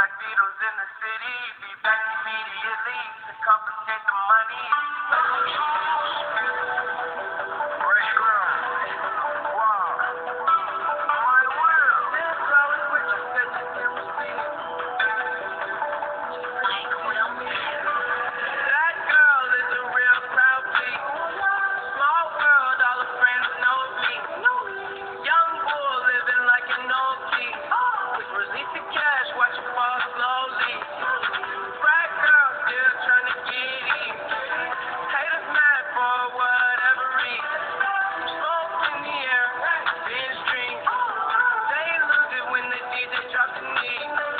Beatles in the city, be back immediately to confiscate the money. up to me.